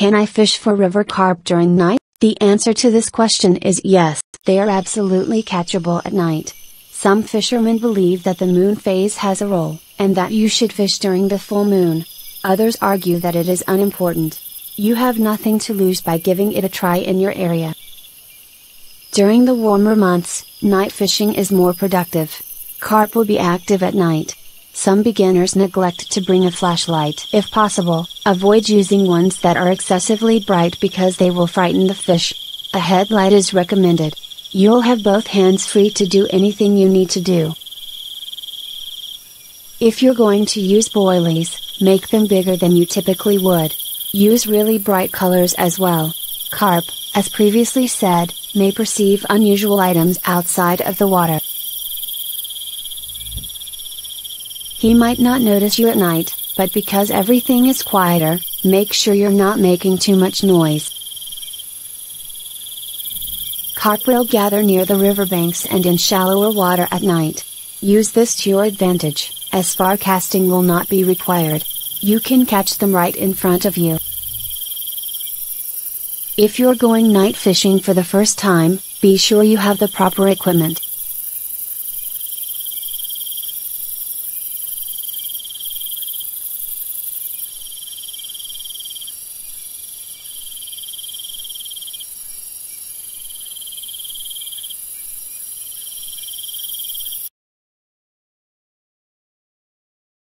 Can I fish for river carp during night? The answer to this question is yes, they are absolutely catchable at night. Some fishermen believe that the moon phase has a role, and that you should fish during the full moon. Others argue that it is unimportant. You have nothing to lose by giving it a try in your area. During the warmer months, night fishing is more productive. Carp will be active at night. Some beginners neglect to bring a flashlight if possible, avoid using ones that are excessively bright because they will frighten the fish. A headlight is recommended. You'll have both hands free to do anything you need to do. If you're going to use boilies, make them bigger than you typically would. Use really bright colors as well. Carp, as previously said, may perceive unusual items outside of the water. He might not notice you at night, but because everything is quieter, make sure you're not making too much noise. Carp will gather near the riverbanks and in shallower water at night. Use this to your advantage, as spar casting will not be required. You can catch them right in front of you. If you're going night fishing for the first time, be sure you have the proper equipment.